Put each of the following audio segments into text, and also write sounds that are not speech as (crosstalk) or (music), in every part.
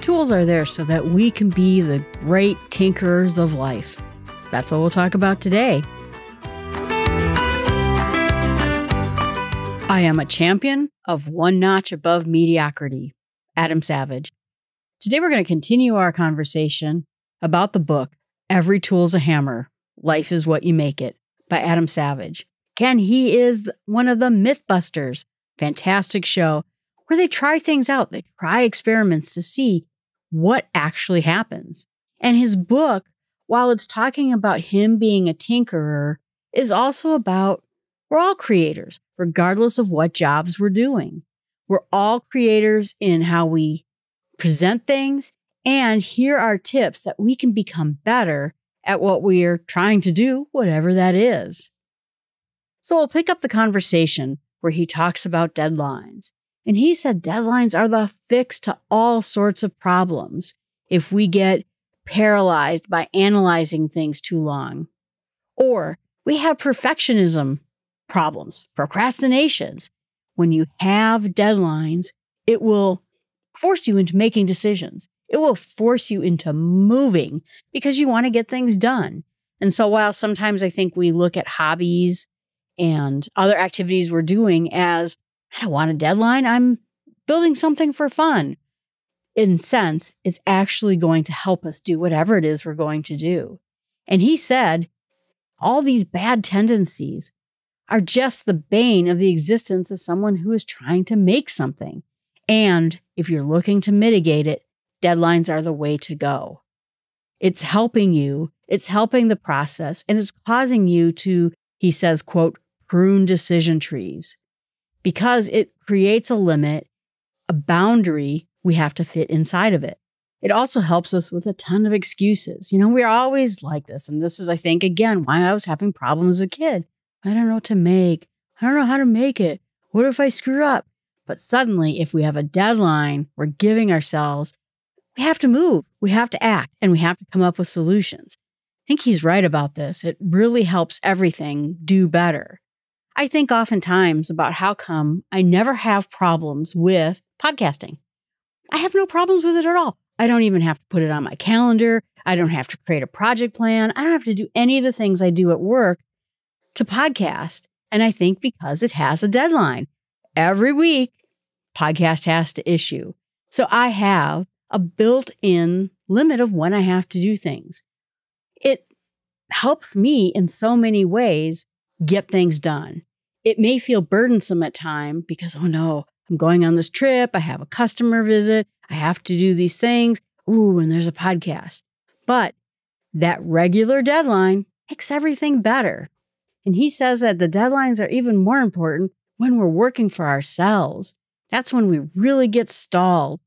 tools are there so that we can be the great tinkerers of life. That's what we'll talk about today. I am a champion of one notch above mediocrity. Adam Savage. Today, we're going to continue our conversation about the book, Every Tool's a Hammer Life is What You Make It by Adam Savage. Again, he is one of the Mythbusters. Fantastic show where they try things out, they try experiments to see what actually happens. And his book, while it's talking about him being a tinkerer, is also about we're all creators, regardless of what jobs we're doing. We're all creators in how we present things. And here are tips that we can become better at what we're trying to do, whatever that is. So we'll pick up the conversation where he talks about deadlines. And he said deadlines are the fix to all sorts of problems if we get paralyzed by analyzing things too long. Or we have perfectionism problems, procrastinations. When you have deadlines, it will force you into making decisions. It will force you into moving because you want to get things done. And so while sometimes I think we look at hobbies and other activities we're doing as I don't want a deadline, I'm building something for fun. In sense, it's actually going to help us do whatever it is we're going to do. And he said, all these bad tendencies are just the bane of the existence of someone who is trying to make something. And if you're looking to mitigate it, deadlines are the way to go. It's helping you, it's helping the process, and it's causing you to, he says, quote, prune decision trees because it creates a limit, a boundary we have to fit inside of it. It also helps us with a ton of excuses. You know, we're always like this. And this is, I think, again, why I was having problems as a kid. I don't know what to make. I don't know how to make it. What if I screw up? But suddenly, if we have a deadline, we're giving ourselves, we have to move, we have to act, and we have to come up with solutions. I think he's right about this. It really helps everything do better. I think oftentimes about how come I never have problems with podcasting. I have no problems with it at all. I don't even have to put it on my calendar. I don't have to create a project plan. I don't have to do any of the things I do at work to podcast. And I think because it has a deadline. Every week, podcast has to issue. So I have a built in limit of when I have to do things. It helps me in so many ways get things done. It may feel burdensome at time because, oh no, I'm going on this trip. I have a customer visit. I have to do these things. Ooh, and there's a podcast. But that regular deadline makes everything better. And he says that the deadlines are even more important when we're working for ourselves. That's when we really get stalled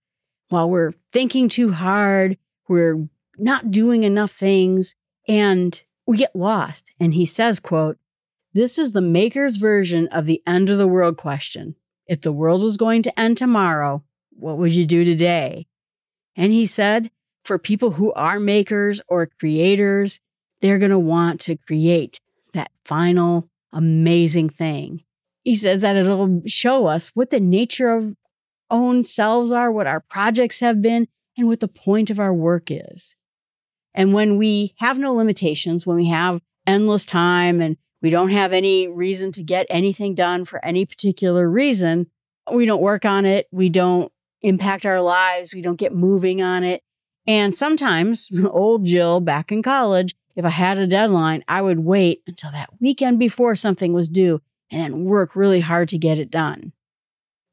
while we're thinking too hard, we're not doing enough things, and we get lost. And he says, quote, this is the maker's version of the end of the world question. If the world was going to end tomorrow, what would you do today? And he said, for people who are makers or creators, they're going to want to create that final amazing thing. He says that it'll show us what the nature of own selves are, what our projects have been, and what the point of our work is. And when we have no limitations, when we have endless time and we don't have any reason to get anything done for any particular reason, we don't work on it, we don't impact our lives, we don't get moving on it. And sometimes, (laughs) old Jill back in college if I had a deadline, I would wait until that weekend before something was due and then work really hard to get it done.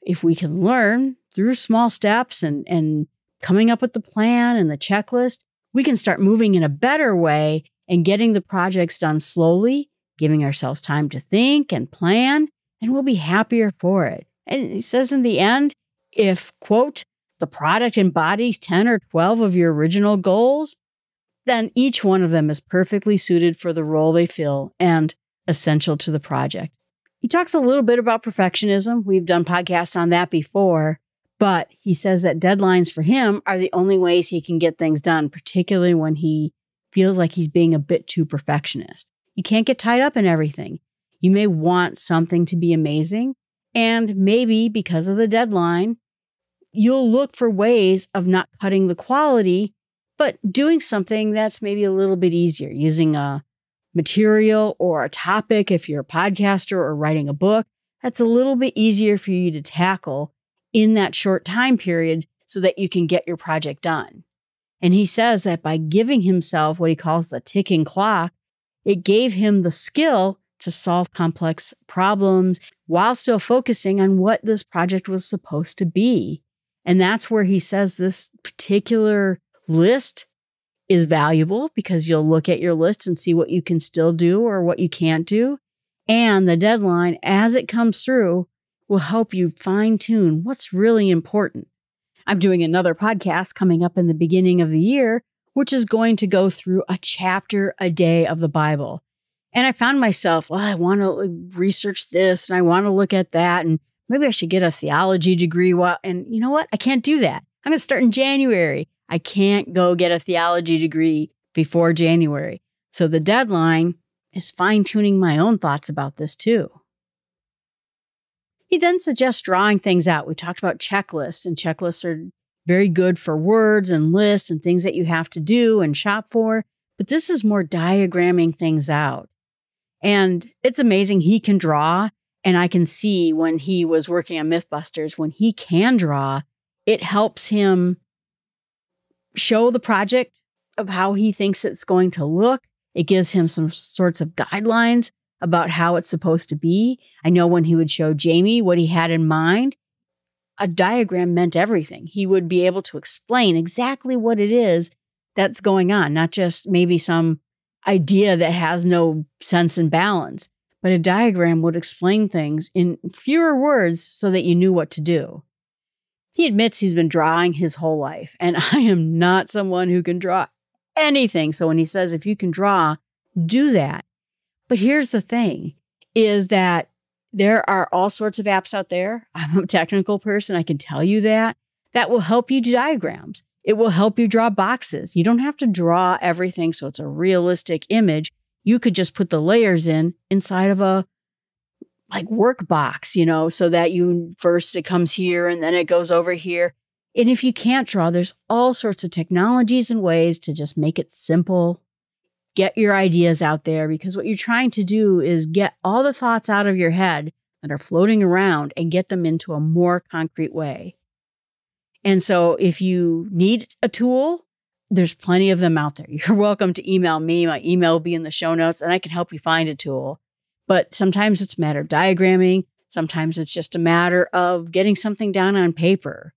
If we can learn through small steps and, and coming up with the plan and the checklist, we can start moving in a better way and getting the projects done slowly, giving ourselves time to think and plan, and we'll be happier for it. And he says in the end, if, quote, the product embodies 10 or 12 of your original goals, then each one of them is perfectly suited for the role they fill and essential to the project. He talks a little bit about perfectionism. We've done podcasts on that before, but he says that deadlines for him are the only ways he can get things done, particularly when he feels like he's being a bit too perfectionist. You can't get tied up in everything. You may want something to be amazing, and maybe because of the deadline, you'll look for ways of not cutting the quality, but doing something that's maybe a little bit easier, using a material or a topic if you're a podcaster or writing a book. That's a little bit easier for you to tackle in that short time period so that you can get your project done. And he says that by giving himself what he calls the ticking clock, it gave him the skill to solve complex problems while still focusing on what this project was supposed to be. And that's where he says this particular list is valuable because you'll look at your list and see what you can still do or what you can't do. And the deadline, as it comes through, will help you fine tune what's really important. I'm doing another podcast coming up in the beginning of the year, which is going to go through a chapter a day of the Bible. And I found myself, well, I want to research this and I want to look at that. And maybe I should get a theology degree. Well, and you know what? I can't do that. I'm going to start in January. I can't go get a theology degree before January. So the deadline is fine tuning my own thoughts about this too. He then suggests drawing things out. We talked about checklists, and checklists are very good for words and lists and things that you have to do and shop for. But this is more diagramming things out. And it's amazing he can draw. And I can see when he was working on Mythbusters, when he can draw, it helps him show the project of how he thinks it's going to look. It gives him some sorts of guidelines about how it's supposed to be. I know when he would show Jamie what he had in mind, a diagram meant everything. He would be able to explain exactly what it is that's going on, not just maybe some idea that has no sense and balance, but a diagram would explain things in fewer words so that you knew what to do. He admits he's been drawing his whole life, and (laughs) I am not someone who can draw anything. So when he says, if you can draw, do that. But here's the thing is that there are all sorts of apps out there. (laughs) I'm a technical person. I can tell you that that will help you do diagrams. It will help you draw boxes. You don't have to draw everything so it's a realistic image. You could just put the layers in inside of a like work box, you know, so that you first it comes here and then it goes over here. And if you can't draw, there's all sorts of technologies and ways to just make it simple get your ideas out there because what you're trying to do is get all the thoughts out of your head that are floating around and get them into a more concrete way. And so if you need a tool, there's plenty of them out there. (laughs) You're welcome to email me. My email will be in the show notes and I can help you find a tool. But sometimes it's a matter of diagramming. Sometimes it's just a matter of getting something down on paper.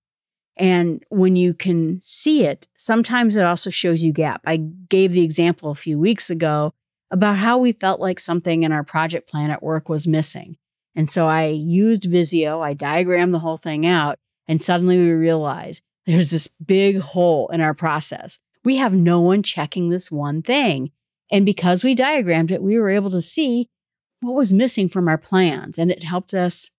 And when you can see it, sometimes it also shows you gap. I gave the example a few weeks ago about how we felt like something in our project plan at work was missing. And so I used Visio, I diagrammed the whole thing out, and suddenly we realized there's this big hole in our process. We have no one checking this one thing. And because we diagrammed it, we were able to see what was missing from our plans, and it helped us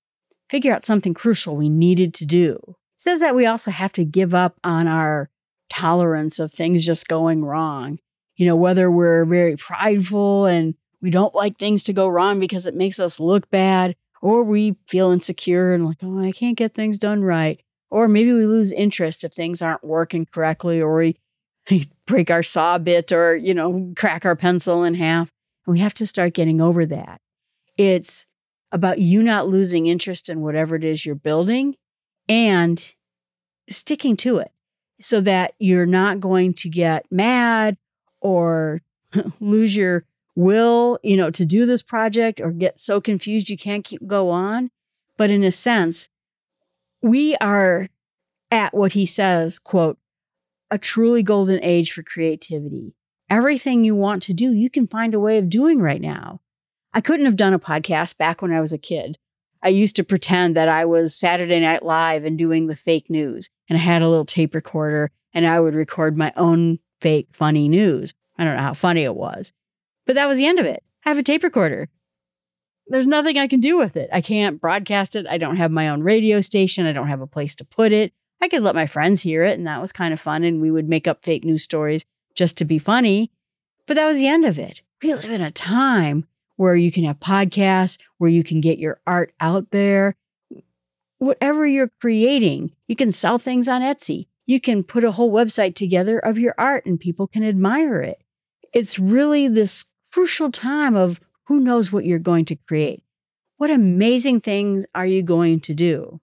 figure out something crucial we needed to do says that we also have to give up on our tolerance of things just going wrong. You know, whether we're very prideful and we don't like things to go wrong because it makes us look bad, or we feel insecure and like, oh, I can't get things done right. Or maybe we lose interest if things aren't working correctly, or we (laughs) break our saw bit or, you know, crack our pencil in half. And we have to start getting over that. It's about you not losing interest in whatever it is you're building and sticking to it so that you're not going to get mad or (laughs) lose your will, you know, to do this project or get so confused you can't keep go on. But in a sense, we are at what he says, quote, a truly golden age for creativity. Everything you want to do, you can find a way of doing right now. I couldn't have done a podcast back when I was a kid. I used to pretend that I was Saturday Night Live and doing the fake news. And I had a little tape recorder and I would record my own fake funny news. I don't know how funny it was, but that was the end of it. I have a tape recorder. There's nothing I can do with it. I can't broadcast it. I don't have my own radio station. I don't have a place to put it. I could let my friends hear it, and that was kind of fun. And we would make up fake news stories just to be funny. But that was the end of it. We live in a time where you can have podcasts, where you can get your art out there. whatever you're creating, you can sell things on Etsy. You can put a whole website together of your art and people can admire it. It's really this crucial time of who knows what you're going to create. What amazing things are you going to do?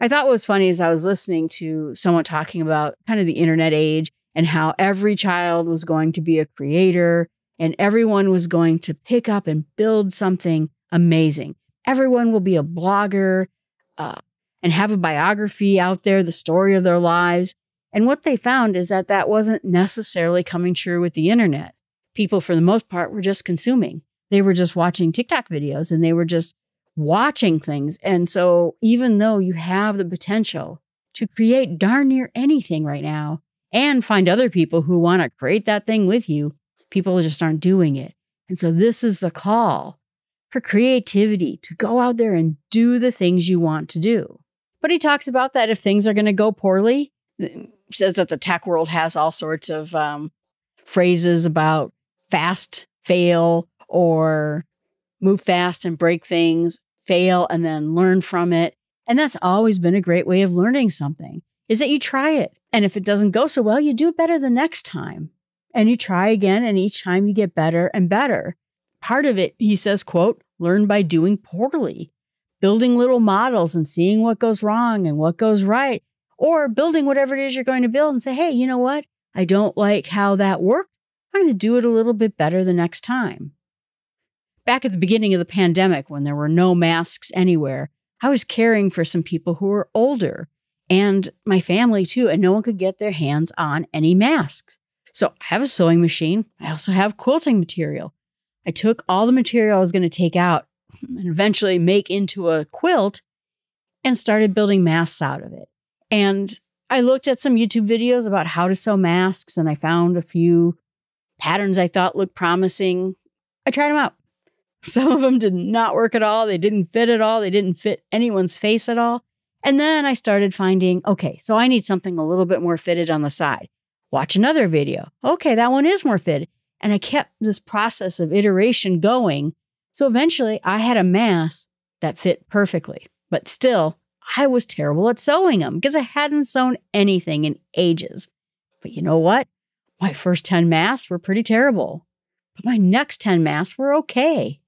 I thought what was funny is I was listening to someone talking about kind of the internet age and how every child was going to be a creator and everyone was going to pick up and build something amazing. Everyone will be a blogger uh, and have a biography out there, the story of their lives. And what they found is that that wasn't necessarily coming true with the internet. People, for the most part, were just consuming. They were just watching TikTok videos and they were just watching things. And so, even though you have the potential to create darn near anything right now and find other people who want to create that thing with you, people just aren't doing it. And so, this is the call for creativity to go out there and do the things you want to do. But he talks about that if things are going to go poorly, he says that the tech world has all sorts of um, phrases about fast, fail, or move fast and break things, fail and then learn from it. And that's always been a great way of learning something is that you try it. And if it doesn't go so well, you do it better the next time. And you try again and each time you get better and better part of it, he says, quote, learn by doing poorly, building little models and seeing what goes wrong and what goes right, or building whatever it is you're going to build and say, hey, you know what? I don't like how that worked. I'm going to do it a little bit better the next time. Back at the beginning of the pandemic, when there were no masks anywhere, I was caring for some people who were older and my family too, and no one could get their hands on any masks. So I have a sewing machine. I also have quilting material. I took all the material I was going to take out (laughs) and eventually make into a quilt and started building masks out of it. And I looked at some YouTube videos about how to sew masks and I found a few patterns I thought looked promising. I tried them out. (laughs) Some of them did not work at all. They didn't fit at all. They didn't fit anyone's face at all. And then I started finding, okay, so I need something a little bit more fitted on the side. Watch another video. Okay, that one is more fitted. And I kept this process of iteration going. So eventually I had a mask that fit perfectly, but still I was terrible at sewing them because I hadn't sewn anything in ages. But you know what? My first 10 masks were pretty terrible, but my next 10 masks were okay.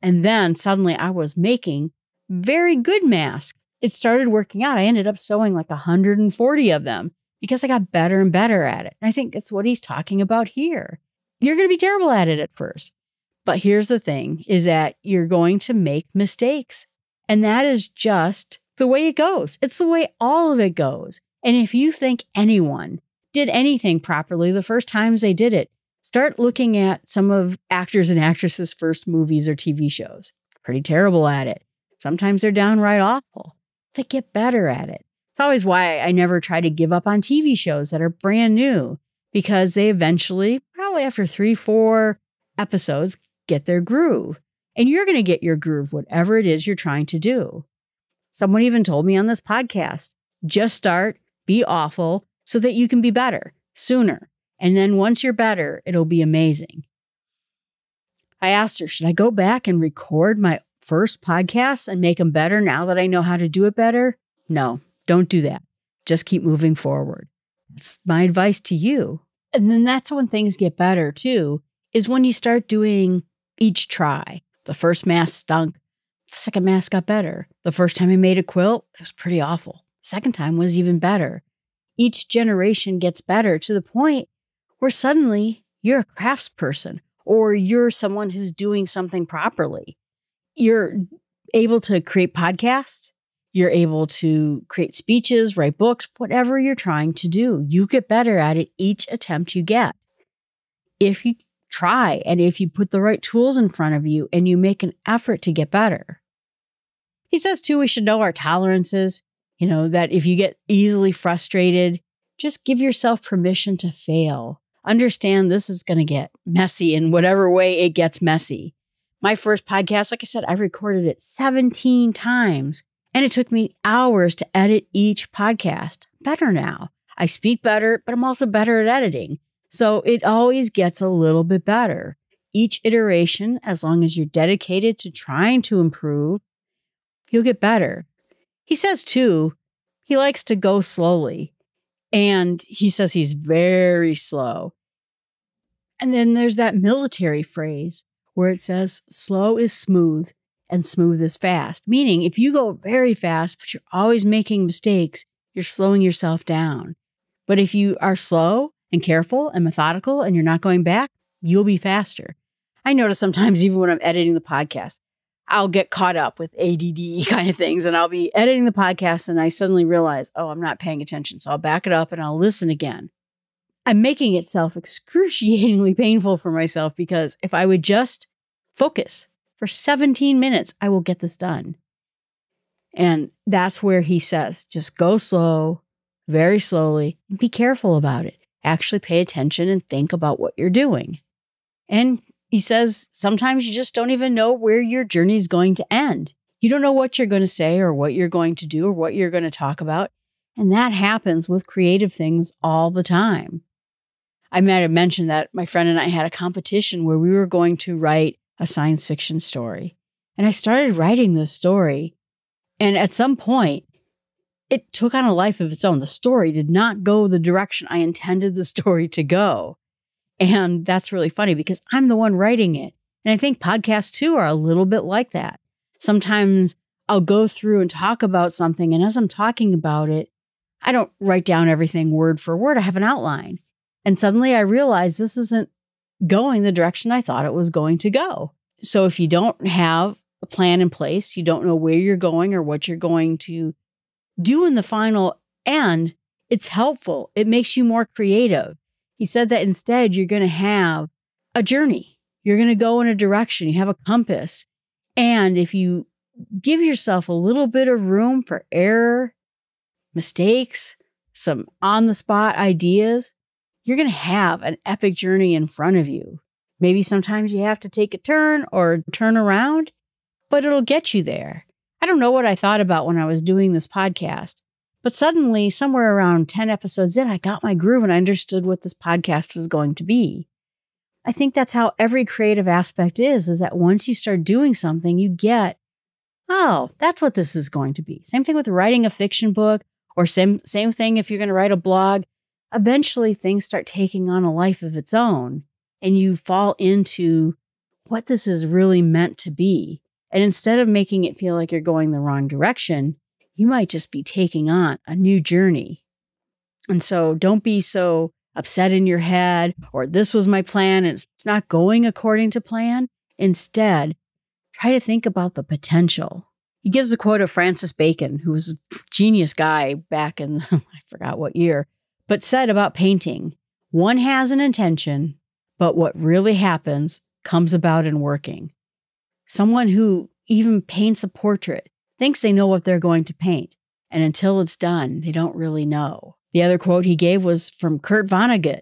And then suddenly I was making very good masks. It started working out. I ended up sewing like 140 of them because I got better and better at it. And I think that's what he's talking about here you're going to be terrible at it at first. But here's the thing is that you're going to make mistakes. And that is just the way it goes. It's the way all of it goes. And if you think anyone did anything properly the first times they did it, start looking at some of actors and actresses' first movies or TV shows. Pretty terrible at it. Sometimes they're downright awful. They get better at it. It's always why I never try to give up on TV shows that are brand new because they eventually, probably after three, four episodes, get their groove. And you're going to get your groove, whatever it is you're trying to do. Someone even told me on this podcast just start, be awful so that you can be better sooner. And then once you're better, it'll be amazing. I asked her, should I go back and record my first podcasts and make them better now that I know how to do it better? No, don't do that. Just keep moving forward. That's my advice to you. And then that's when things get better too, is when you start doing each try. The first mask stunk. The second mask got better. The first time I made a quilt, it was pretty awful. Second time was even better. Each generation gets better to the point where suddenly you're a craftsperson or you're someone who's doing something properly. You're able to create podcasts. You're able to create speeches, write books, whatever you're trying to do. You get better at it each attempt you get. If you try and if you put the right tools in front of you and you make an effort to get better. He says, too, we should know our tolerances. You know, that if you get easily frustrated, just give yourself permission to fail. Understand this is going to get messy in whatever way it gets messy. My first podcast, like I said, I recorded it 17 times and it took me hours to edit each podcast. Better now. I speak better, but I'm also better at editing. So it always gets a little bit better. Each iteration, as long as you're dedicated to trying to improve, you'll get better. He says, too, he likes to go slowly. And he says he's very slow. And then there's that military phrase where it says, slow is smooth and smooth is fast. Meaning, if you go very fast, but you're always making mistakes, you're slowing yourself down. But if you are slow and careful and methodical and you're not going back, you'll be faster. I notice sometimes, (laughs) even when I'm editing the podcast, I'll get caught up with ADD (laughs) kind of things and I'll be editing the podcast and I suddenly realize, oh, I'm not paying attention. So I'll back it up and I'll listen again. I'm making itself excruciatingly painful for myself because if I would just focus for 17 minutes, I will get this done. And that's where he says, just go slow, very slowly, and be careful about it. Actually pay attention and think about what you're doing. And he says sometimes you just don't even know where your journey is going to end. You don't know what you're going to say or what you're going to do or what you're going to talk about. And that happens with creative things all the time. I might have mentioned that my friend and I had a competition where we were going to write a science fiction story. And I started writing this story. And at some point, it took on a life of its own. The story did not go the direction I intended the story to go. And that's really funny because I'm the one writing it. And I think podcasts too are a little bit like that. Sometimes I'll go through and talk about something. And as I'm talking about it, I don't write down everything word for word. I have an outline. And suddenly I realize this isn't going the direction I thought it was going to go. So if you don't have a plan in place, you don't know where you're going or what you're going to do in the final end, it's helpful. It makes you more creative. He said that instead, you're going to have a journey. You're going to go in a direction. You have a compass. And if you give yourself a little bit of room for error, mistakes, some on the spot ideas, you're going to have an epic journey in front of you. Maybe sometimes you have to take a turn or turn around, but it'll get you there. I don't know what I thought about when I was doing this podcast, but suddenly, somewhere around 10 episodes in, I got my groove and I understood what this podcast was going to be. I think that's how every creative aspect is, is that once you start doing something, you get, oh, that's what this is going to be. Same thing with writing a fiction book, or same, same thing if you're going to write a blog. Eventually, things start taking on a life of its own, and you fall into what this is really meant to be. And instead of making it feel like you're going the wrong direction, you might just be taking on a new journey. And so don't be so upset in your head or this was my plan and it's not going according to plan. Instead, try to think about the potential. He gives a quote of Francis Bacon, who was a genius guy back in, (laughs) I forgot what year, but said about painting one has an intention, but what really happens comes about in working. Someone who even paints a portrait thinks they know what they're going to paint. And until it's done, they don't really know. The other quote he gave was from Kurt Vonnegut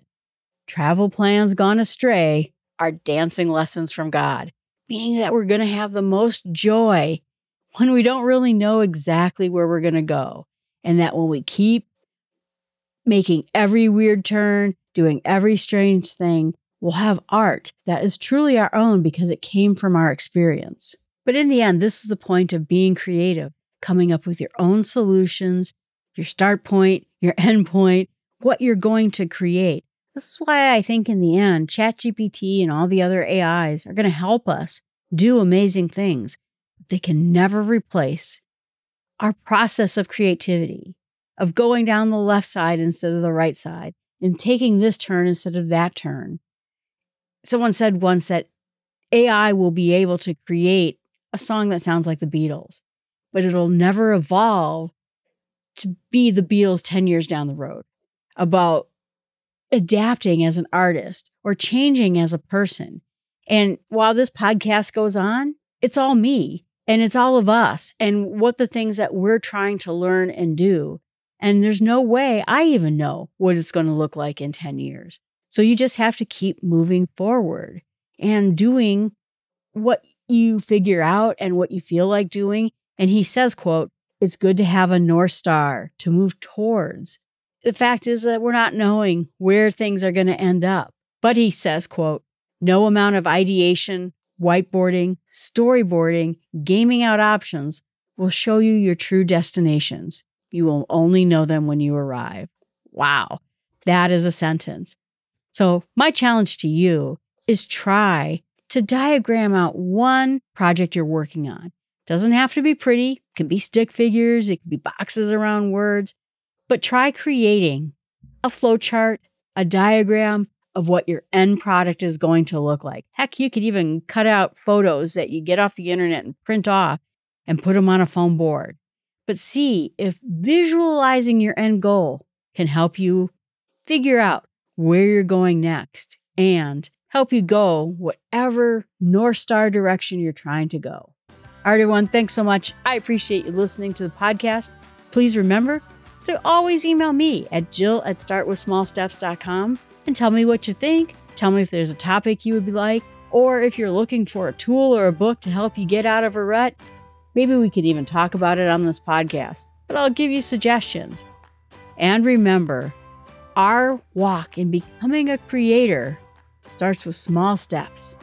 Travel plans gone astray are dancing lessons from God, meaning that we're going to have the most joy when we don't really know exactly where we're going to go. And that when we keep making every weird turn, doing every strange thing, we'll have art that is truly our own because it came from our experience. But in the end, this is the point of being creative, coming up with your own solutions, your start point, your (laughs) end point, what you're going to create. This is why I think in the end, ChatGPT and all the other AIs are going to help us do amazing things. They can never replace our process of creativity, of going down the left side instead of the right side, and taking this turn instead of that turn. Someone said once that AI will be able to create a song that sounds like the Beatles, but it'll never evolve to be the Beatles 10 years down the road about adapting as an artist or changing as a person. And while this podcast goes on, it's all me and it's all of us and what the things that we're trying to learn and do. And there's no way I even know what it's going to look like in 10 years. So you just have to keep moving forward and doing what you figure out and what you feel like doing. And he says, quote, it's good to have a North Star to move towards. The fact is that we're not knowing where things are going to end up. But he says, quote, no amount of ideation, whiteboarding, storyboarding, gaming out options will show you your true destinations. You will only know them when you arrive. Wow, that is a sentence. So, my challenge to you is try to diagram out one project you're working on. Doesn't have to be pretty, it can be stick figures, it can be boxes around words, but try creating a flowchart, a diagram of what your end product is going to look like. Heck, you could even cut out photos that you get off the internet and print off and put them on a foam board. But see if visualizing your end goal can help you figure out where you're going next and help you go whatever North Star direction you're trying to go. All right, everyone, thanks so much. I appreciate you listening to the podcast. Please remember to always email me at jill at startwithsmallsteps.com and tell me what you think. Tell me if there's a topic you would be like, or if you're looking for a tool or a book to help you get out of a rut. Maybe we could even talk about it on this podcast, but I'll give you suggestions. And remember, our walk in becoming a creator starts with small steps.